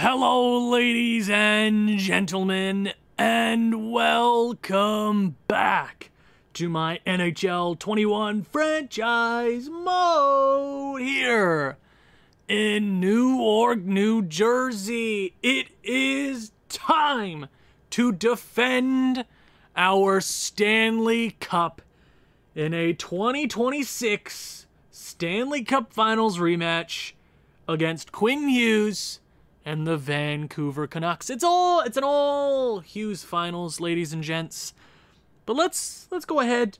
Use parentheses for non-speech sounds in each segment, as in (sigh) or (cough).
Hello, ladies and gentlemen, and welcome back to my NHL 21 franchise mode here in Newark, New Jersey. It is time to defend our Stanley Cup in a 2026 Stanley Cup Finals rematch against Quinn Hughes and the Vancouver Canucks. It's all it's an all Hughes finals, ladies and gents. But let's let's go ahead,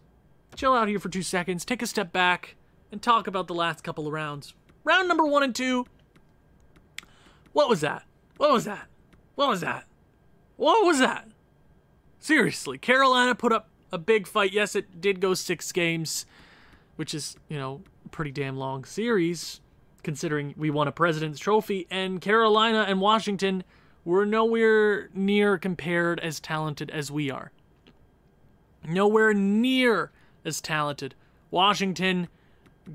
chill out here for 2 seconds, take a step back and talk about the last couple of rounds. Round number 1 and 2. What was that? What was that? What was that? What was that? Seriously, Carolina put up a big fight. Yes, it did go 6 games, which is, you know, pretty damn long series considering we won a President's Trophy, and Carolina and Washington were nowhere near compared as talented as we are. Nowhere near as talented. Washington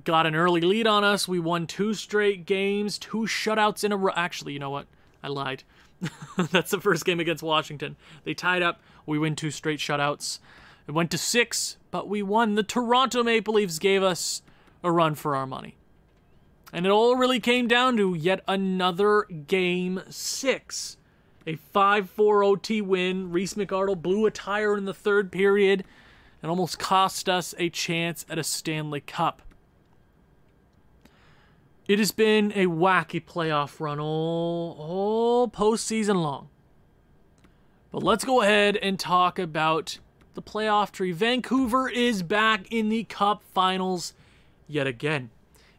got an early lead on us. We won two straight games, two shutouts in a row. Actually, you know what? I lied. (laughs) That's the first game against Washington. They tied up. We win two straight shutouts. It went to six, but we won. The Toronto Maple Leafs gave us a run for our money. And it all really came down to yet another game six. A 5 4 OT win. Reese McArdle blew a tire in the third period and almost cost us a chance at a Stanley Cup. It has been a wacky playoff run all, all postseason long. But let's go ahead and talk about the playoff tree. Vancouver is back in the Cup finals yet again.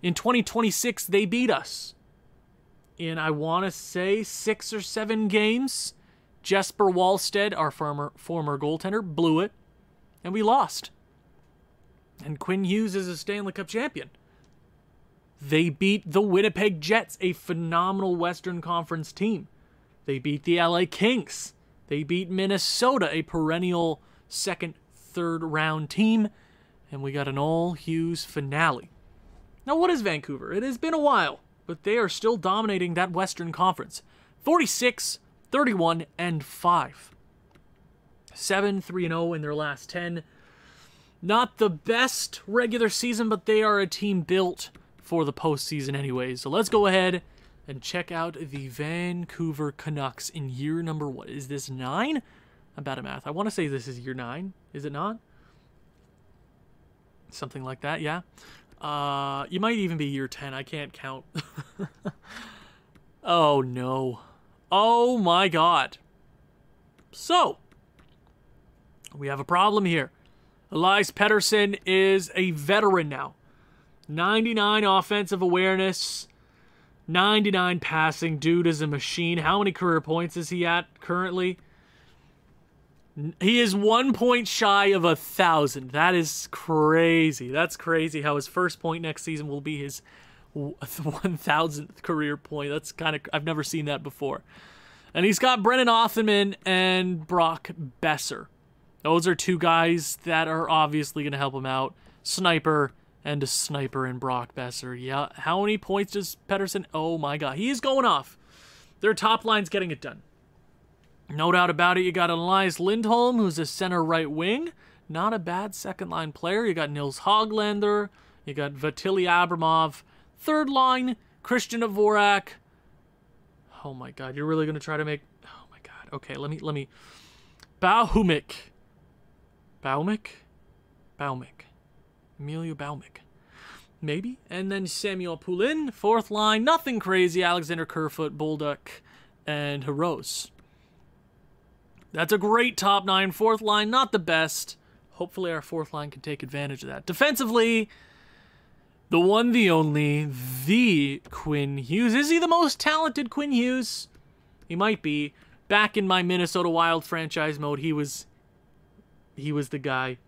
In 2026, they beat us. In, I want to say, six or seven games. Jesper Wallstedt, our former, former goaltender, blew it, and we lost. And Quinn Hughes is a Stanley Cup champion. They beat the Winnipeg Jets, a phenomenal Western Conference team. They beat the LA Kings. They beat Minnesota, a perennial second, third round team. And we got an all Hughes finale. Now, what is Vancouver? It has been a while, but they are still dominating that Western Conference 46, 31, and 5. 7 3 0 in their last 10. Not the best regular season, but they are a team built for the postseason anyway. So let's go ahead and check out the Vancouver Canucks in year number what? Is this nine? I'm bad at math. I want to say this is year nine. Is it not? Something like that, yeah. Uh, you might even be year 10. I can't count. (laughs) oh, no. Oh, my God. So, we have a problem here. Elias Pettersson is a veteran now. 99 offensive awareness, 99 passing. Dude is a machine. How many career points is he at currently? He is one point shy of a thousand. That is crazy. That's crazy how his first point next season will be his 1000th (laughs) career point. That's kind of, I've never seen that before. And he's got Brennan Othmann and Brock Boeser. Those are two guys that are obviously going to help him out. Sniper and a sniper in Brock Boeser. Yeah, how many points does Pettersson? Oh my god, he is going off. Their top line's getting it done. No doubt about it, you got Elias Lindholm, who's a center right wing. Not a bad second line player. You got Nils Hoglander. You got Vasily Abramov. Third line, Christian Dvorak. Oh my god, you're really gonna try to make oh my god. Okay, let me let me Baumik. Baumik? Baumik. Emilio Baumik. Maybe. And then Samuel Poulin, fourth line. Nothing crazy. Alexander Kerfoot, Bolduc, and Hirose. That's a great top nine. Fourth line, not the best. Hopefully, our fourth line can take advantage of that. Defensively, the one, the only, the Quinn Hughes. Is he the most talented Quinn Hughes? He might be. Back in my Minnesota Wild franchise mode, he was he was the guy.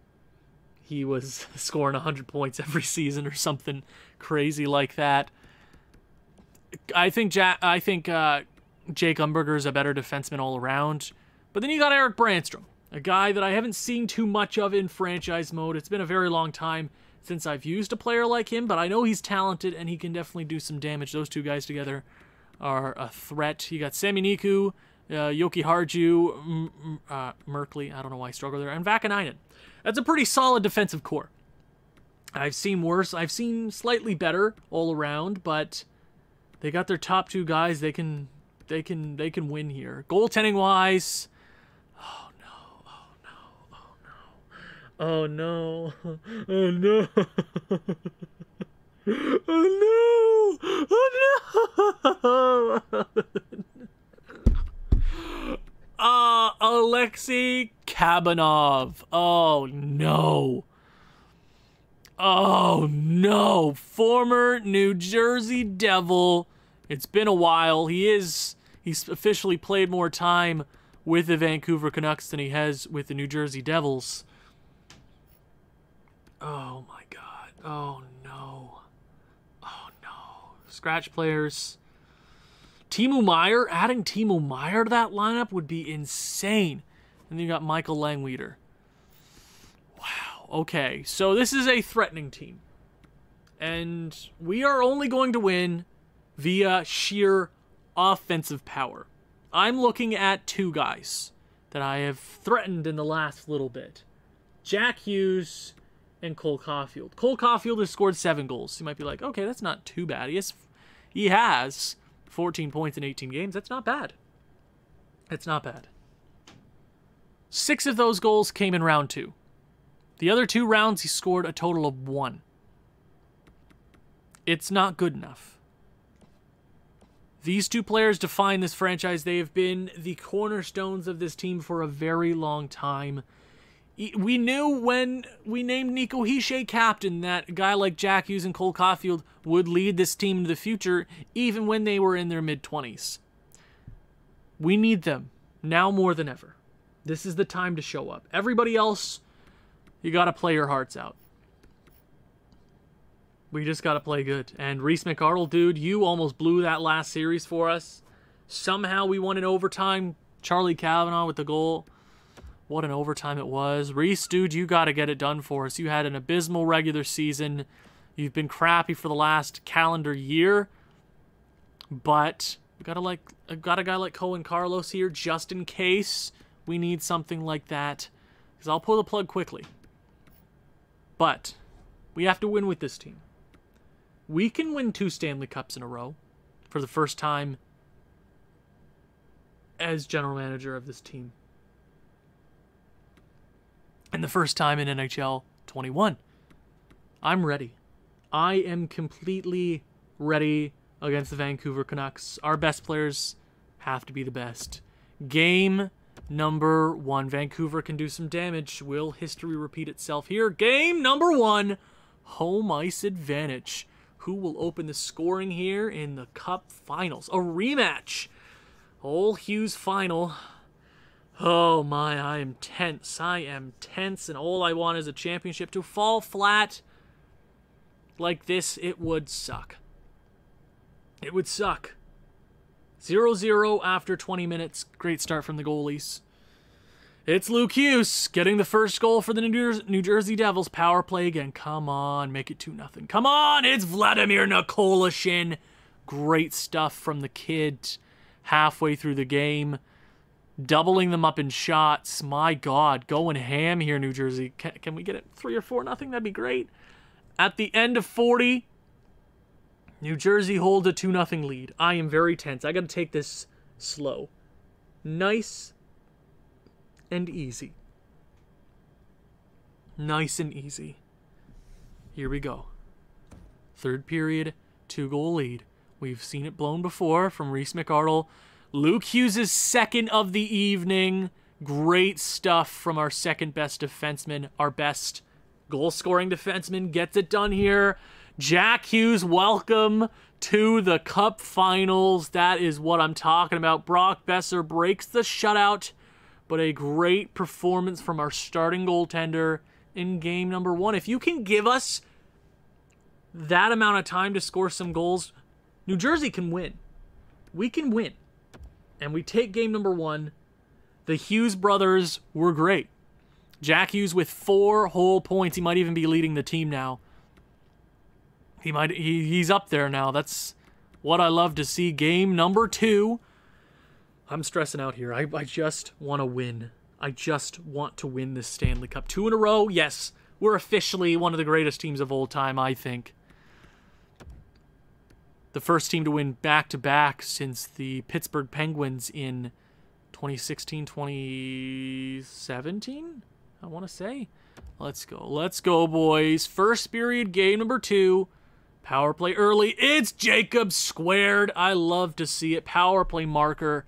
He was (laughs) scoring 100 points every season or something crazy like that. I think ja- I think uh, Jake Umberger is a better defenseman all around. But then you got Eric Brannstrom, a guy that I haven't seen too much of in franchise mode. It's been a very long time since I've used a player like him, but I know he's talented and he can definitely do some damage. Those two guys together are a threat. You got Sami Niku, uh, Jokiharju, M- M- uh, Merkley. I don't know why I struggle there, and Vaakanainen. That's a pretty solid defensive core. I've seen worse. I've seen slightly better all around, but they got their top two guys. They can, they can, they can win here. Goaltending wise, oh no, (laughs) (laughs) oh no, oh no, oh no, oh no. Oh no! Oh no! uh, Alexei Kabanov. Oh no. Oh no. Former New Jersey Devil. It's been a while. He is he's officially played more time with the Vancouver Canucks than he has with the New Jersey Devils. Oh my god. Oh no. Oh no. Scratch players. Timo Meier, adding Timo Meier to that lineup would be insane. And then you got Michael Langweeder. Wow. Okay. So this is a threatening team. And we are only going to win via sheer offensive power. I'm looking at two guys that I have threatened in the last little bit. Jack Hughes and Cole Caufield. Cole Caufield has scored seven goals. You might be like, okay, that's not too bad. He has, he has 14 points in 18 games. That's not bad. It's not bad. Six of those goals came in round two. The other two rounds, he scored a total of one. It's not good enough. These two players define this franchise. They have been the cornerstones of this team for a very long time we knew when we named Nico Hischier captain that a guy like Jack Hughes and Cole Caufield would lead this team into the future, even when they were in their mid 20s. We need them now more than ever. This is the time to show up. Everybody else, you got to play your hearts out. We just got to play good. And Reese McArdle, dude, you almost blew that last series for us. Somehow we won in overtime. Charlie Cavanaugh with the goal. What an overtime it was. Reese, dude, you got to get it done for us. You had an abysmal regular season. You've been crappy for the last calendar year. But we got to like got a guy like Cohen Carlos here just in case we need something like that. Because I'll pull the plug quickly. But we have to win with this team. We can win two Stanley Cups in a row for the first time as general manager of this team and the first time in NHL 21. I'm ready. I am completely ready against the Vancouver Canucks. Our best players have to be the best. Game number one. Vancouver can do some damage. Will history repeat itself here? Game number one. Home ice advantage. Who will open the scoring here in the Cup Finals? A rematch. Old Hughes final. Oh my, I am tense. I am tense, and all I want is a championship to fall flat. Like this, it would suck. It would suck. 0 0 after 20 minutes. Great start from the goalies. It's Luke Hughes getting the first goal for the New Jersey Devils. Power play again. Come on, make it 2 0. Come on, it's Vladimir Nikolashin. Great stuff from the kid halfway through the game doubling them up in shots. My God, going ham here, New Jersey. Can, can we get it three or four nothing? That'd be great. At the end of 40, New Jersey holds a 2 nothing lead. I am very tense. I got to take this slow. Nice and easy. Nice and easy. Here we go. Third period, two goal lead. We've seen it blown before from Reese McArdle Luke Hughes' second of the evening. Great stuff from our second best defenseman, our best goal scoring defenseman gets it done here. Jack Hughes, welcome to the Cup Finals. That is what I'm talking about. Brock Boeser breaks the shutout, but a great performance from our starting goaltender in game number one. If you can give us that amount of time to score some goals, New Jersey can win. We can win and we take game number one. The Hughes brothers were great. Jack Hughes with four whole points. He might even be leading the team now. He might he, he's up there now. That's what I love to see. Game number two. I'm stressing out here. I, I just want to win. I just want to win this Stanley Cup. Two in a row, yes. We're officially one of the greatest teams of all time, I think. The first team to win back to back since the Pittsburgh Penguins in 2016 2017, I want to say. Let's go. Let's go, boys. First period, game number two. Power play early. It's Jacob squared. I love to see it. Power play marker.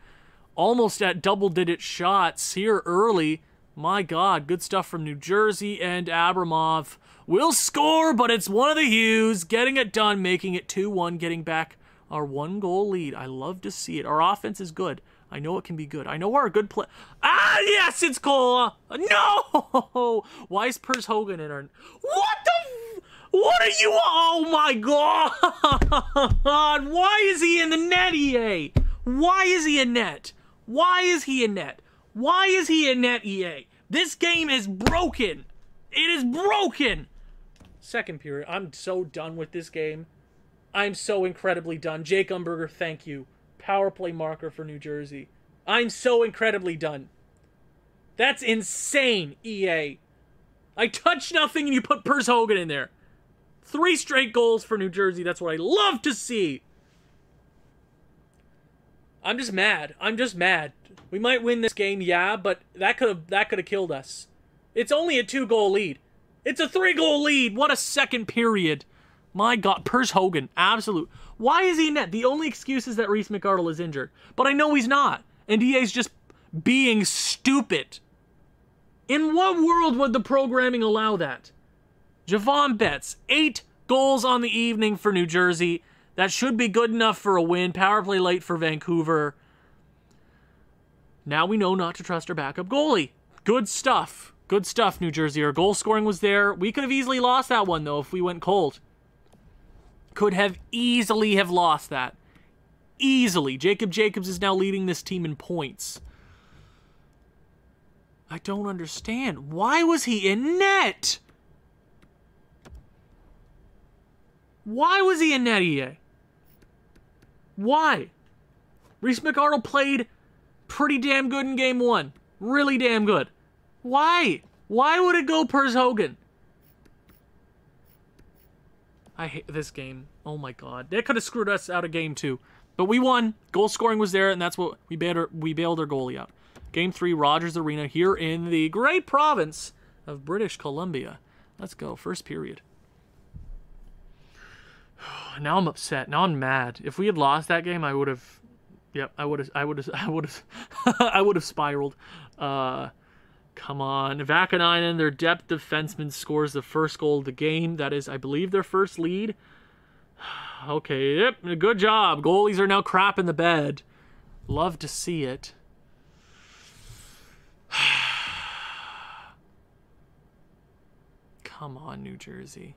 Almost at double digit shots here early. My God, good stuff from New Jersey and Abramov will score, but it's one of the Hughes getting it done, making it 2 1, getting back our one goal lead. I love to see it. Our offense is good. I know it can be good. I know we're a good play. Ah, yes, it's Cole. No! (laughs) Why is Pers Hogan in our. What the. What are you? Oh my god! (laughs) Why is he in the net, EA? Why is he in net? Why is he in net? Why is he in net, EA? This game is broken. It is broken. Second period. I'm so done with this game. I'm so incredibly done. Jake Umberger, thank you. Power play marker for New Jersey. I'm so incredibly done. That's insane, EA. I touch nothing and you put Pers Hogan in there. Three straight goals for New Jersey. That's what I love to see. I'm just mad. I'm just mad. We might win this game, yeah, but that could have that could have killed us. It's only a two goal lead. It's a three goal lead. What a second period. My God, Pers Hogan, absolute. Why is he net? The only excuse is that Reese McArdle is injured. But I know he's not. And EA's just being stupid. In what world would the programming allow that? Javon Betts, eight goals on the evening for New Jersey. That should be good enough for a win. Power play late for Vancouver. Now we know not to trust our backup goalie. Good stuff. Good stuff, New Jersey. Our goal scoring was there. We could have easily lost that one, though, if we went cold. Could have easily have lost that. Easily. Jacob Jacobs is now leading this team in points. I don't understand. Why was he in net? Why was he in net, EA? Why? Reese McArdle played pretty damn good in game one. Really damn good. Why? Why would it go Pers Hogan? I hate this game. Oh my god. That could have screwed us out of game two. But we won. Goal scoring was there, and that's what we bailed our, we bailed our goalie out. Game three, Rogers Arena here in the great province of British Columbia. Let's go. First period. (sighs) Now I'm upset. Now I'm mad. If we had lost that game, I would have. Yep, I would have. I would have. (laughs) I would have. I would have spiraled. Uh, Come on. Vaakanainen, their depth defenseman, scores the first goal of the game. That is, I believe, their first lead. (sighs) okay, yep, good job. Goalies are now crap in the bed. Love to see it. (sighs) Come on, New Jersey.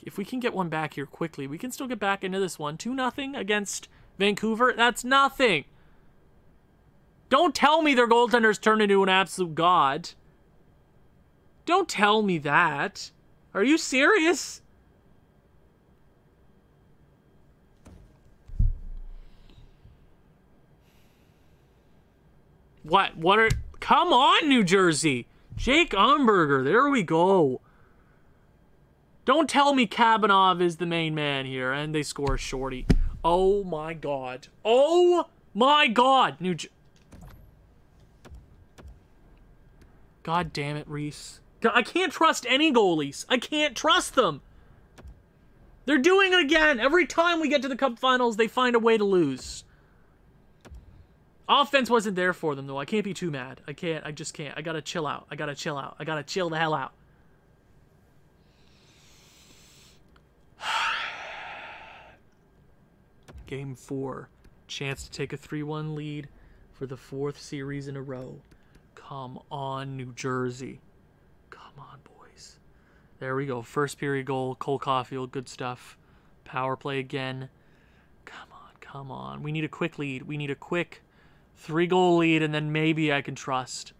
If we can get one back here quickly, we can still get back into this one. 2 nothing against Vancouver. That's nothing. Don't tell me their goaltender's turned into an absolute god. Don't tell me that. Are you serious? What? What are... Come on, New Jersey. Jake Umberger. There we go. Don't tell me Kabanov is the main man here, and they score a shorty. Oh, my God. Oh, my God. New... Jersey. God damn it, Reese. I can't trust any goalies. I can't trust them. They're doing it again. Every time we get to the Cup Finals, they find a way to lose. Offense wasn't there for them, though. I can't be too mad. I can't. I just can't. I gotta chill out. I gotta chill out. I gotta chill the hell out. (sighs) Game four. Chance to take a 3-1 lead for the fourth series in a row. Come on, New Jersey. Come on, boys. There we go. First period goal. Cole Caufield. Good stuff. Power play again. Come on, come on. We need a quick lead. We need a quick three goal lead, and then maybe I can trust.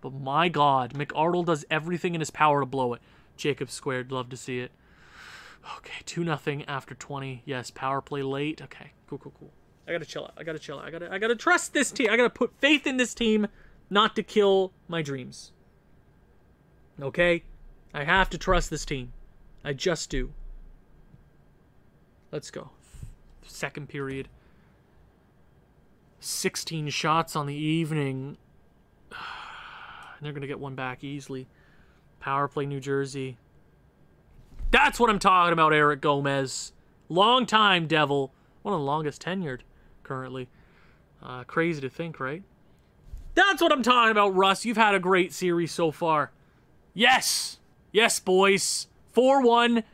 But my God, McArdle does everything in his power to blow it. Jacob squared. Love to see it. Okay, 2 nothing after 20. Yes, power play late. Okay, cool, cool, cool. I gotta chill out. I gotta chill out. I gotta, I gotta trust this team. I gotta put faith in this team, not to kill my dreams. Okay, I have to trust this team. I just do. Let's go. Second period. 16 shots on the evening. (sighs) They're going to get one back easily. Power play New Jersey. That's what I'm talking about, Eric Gomez. Long time, Devil. One of the longest tenured currently. Uh, crazy to think, right? That's what I'm talking about, Russ. You've had a great series so far. Yes! Yes, boys. 4 1.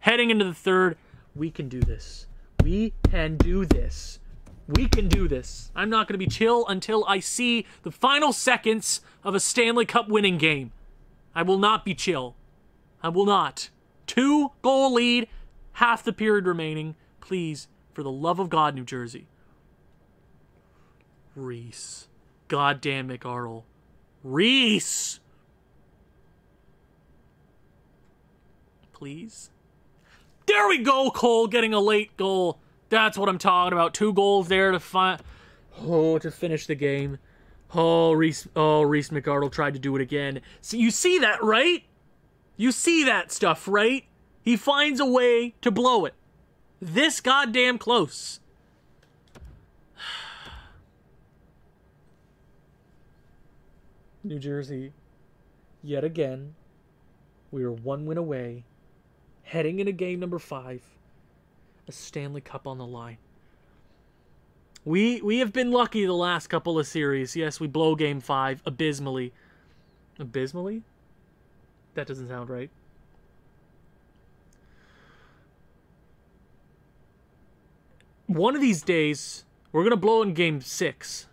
Heading into the third. We can do this. We can do this. We can do this. I'm not going to be chill until I see the final seconds of a Stanley Cup winning game. I will not be chill. I will not. Two goal lead, half the period remaining. Please, for the love of God, New Jersey. Reese. Goddamn McArdle. Reese! Please. There we go, Cole getting a late goal. That's what I'm talking about. Two goals there to find. Oh, to finish the game. Oh, Reese. Oh, Reese McArdle tried to do it again. So you see that, right? You see that stuff, right? He finds a way to blow it. This goddamn close. New Jersey, yet again, we are one win away, heading into game number five a Stanley Cup on the line. We we have been lucky the last couple of series. Yes, we blow game 5 abysmally. Abysmally? That doesn't sound right. One of these days, we're going to blow in game 6.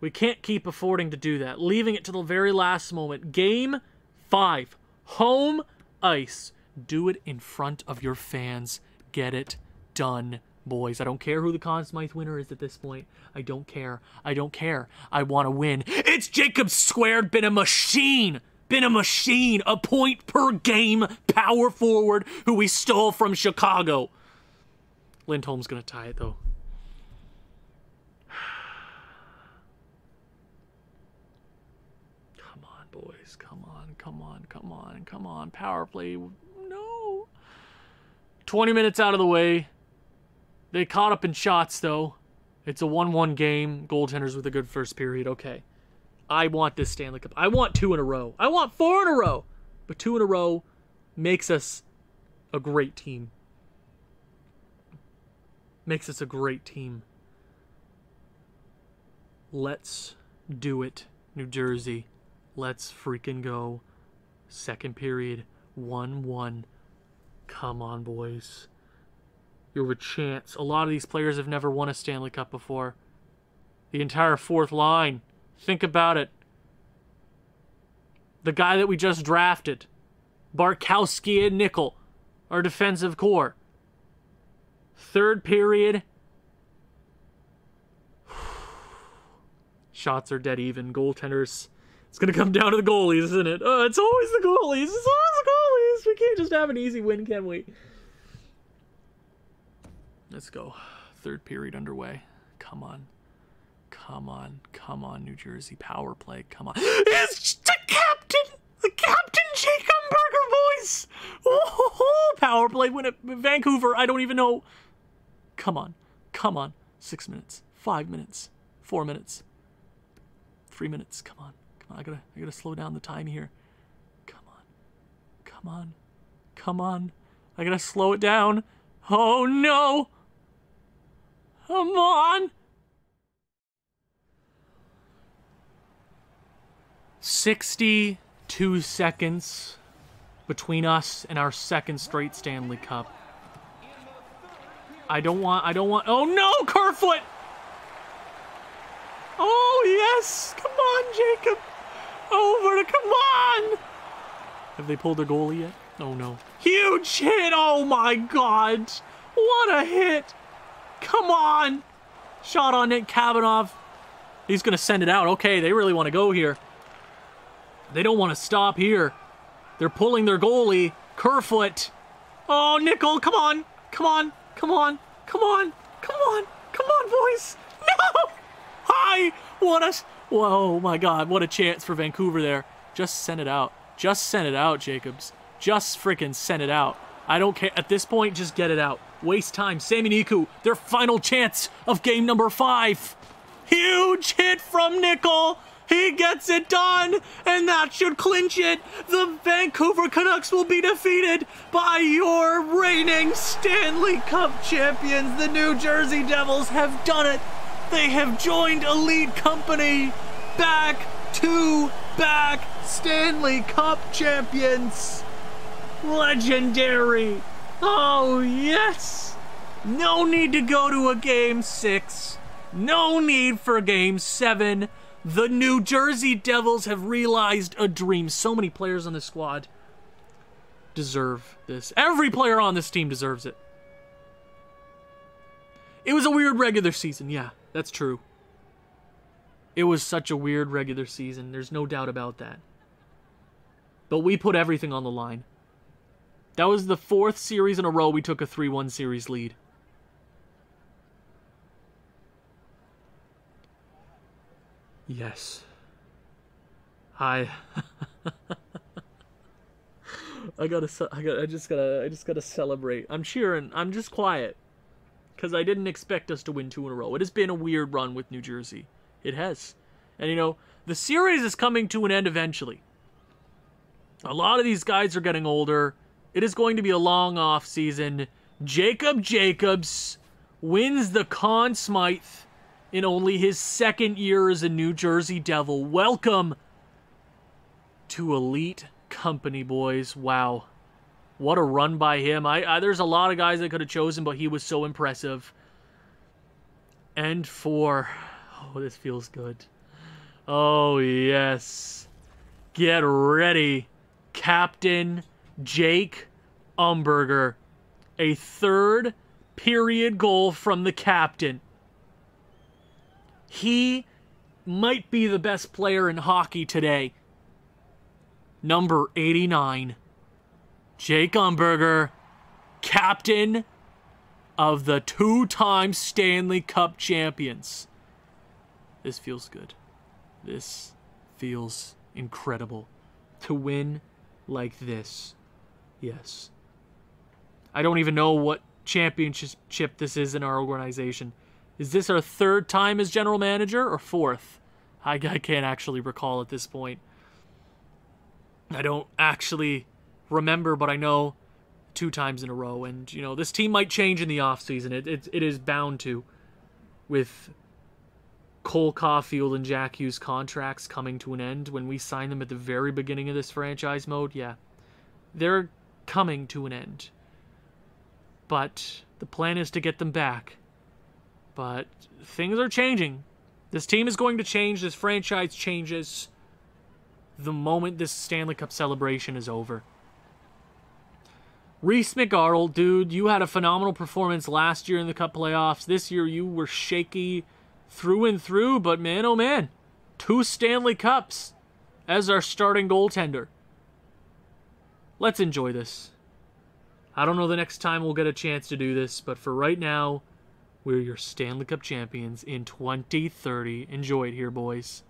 We can't keep affording to do that, leaving it to the very last moment. Game 5. Home ice. Do it in front of your fans. Get it done, boys. I don't care who the Conn Smythe winner is at this point. I don't care. I don't care. I want to win. It's Jacob Squared, been a machine. Been a machine. A point per game power forward who we stole from Chicago. Lindholm's going to tie it, though. Come on, boys. Come on, come on, come on. Power play. No. 20 minutes out of the way. They caught up in shots, though. It's a 1 1 game. Goaltenders with a good first period. Okay. I want this Stanley Cup. I want two in a row. I want four in a row. But two in a row makes us a great team. Makes us a great team. Let's do it, New Jersey. Let's freaking go. Second period, 1 1. Come on, boys you have a chance. A lot of these players have never won a Stanley Cup before. The entire fourth line. Think about it. The guy that we just drafted, Barkowski and Nickel, our defensive core. Third period. (sighs) Shots are dead even. Goaltenders. It's to come down to the goalies, isn't it? Oh, it's always the goalies. It's always the goalies. We can't just have an easy win, can we? Let's go. Third period underway. Come on. Come on. Come on, New Jersey. Power play. Come on. It's the captain! The captain Jacob Burger, boys! Oh, power play. Win it. Vancouver, I don't even know. Come on. Come on. Six minutes. Five minutes. Four minutes. Three minutes. Come on. I gotta, I gotta slow down the time here. Come on. Come on. Come on. I gotta slow it down. Oh no! Come on! Sixty-two seconds between us and our second straight Stanley Cup. I don't want, I don't want, oh no, Kerfoot! Oh yes, come on, Jacob! Over come on! Have they pulled their goalie yet? Oh no. Huge hit, oh my god! What a hit! Come on! Shot on Nick Kavanagh. He's to send it out. Okay, they really want to go here. They don't want to stop here. They're pulling their goalie. Kerfoot. Oh, Nickel, come on. Come on. Come on. Come on. Come on. Come Come on, boys. No! Hi! What a... Whoa, oh my God. What a chance for Vancouver there. Just send it out. Just send it out, Jacobs. Just freaking send it out. I don't care. At this point, just get it out. Waste time. Sami Niku, their final chance of game number five. Huge hit from Nickel. He gets it done, and that should clinch it. The Vancouver Canucks will be defeated by your reigning Stanley Cup champions. The New Jersey Devils have done it. They have joined Elite Company back to back Stanley Cup champions. Legendary. Oh, yes. No need to go to a game six. No need for game seven. The New Jersey Devils have realized a dream. So many players on the squad deserve this. Every player on this team deserves it. It was a weird regular season, yeah. That's true. It was such a weird regular season. There's no doubt about that. But we put everything on the line. That was the fourth series in a row we took a 3 1 series lead. Yes. I. (laughs) I gotta. I gotta, I just gotta. I just gotta celebrate. I'm cheering. I'm just quiet because I didn't expect us to win two in a row. It has been a weird run with New Jersey. It has. And, you know, the series is coming to an end eventually. A lot of these guys are getting older. It is going to be a long off season. Jacob Jacobs wins the Conn Smythe in only his second year as a New Jersey Devil. Welcome to Elite Company, boys. Wow. What a run by him. I, I There's a lot of guys I could have chosen, but he was so impressive. And for... Oh, this feels good. Oh, yes. Get ready. Captain Jake Umberger. A third period goal from the captain. He might be the best player in hockey today. Number 89. Jake Umberger, captain of the two time Stanley Cup champions. This feels good. This feels incredible. To win like this. Yes. I don't even know what championship this is in our organization. Is this our third time as general manager or fourth? I, I can't actually recall at this point. I don't actually remember, but I know two times in a row. And, you know, this team might change in the offseason. It, it, it is bound to with Cole Caufield and Jack Hughes contracts coming to an end when we signed them at the very beginning of this franchise mode. Yeah, they're coming to an end. But the plan is to get them back. But things are changing. This team is going to change. This franchise changes the moment this Stanley Cup celebration is over. Reese McArdle, dude, you had a phenomenal performance last year in the Cup playoffs. This year you were shaky through and through, but man, oh man, two Stanley Cups as our starting goaltender. Let's enjoy this. I don't know the next time we'll get a chance to do this, but for right now, we're your Stanley Cup champions in 2030. Enjoy it here, boys.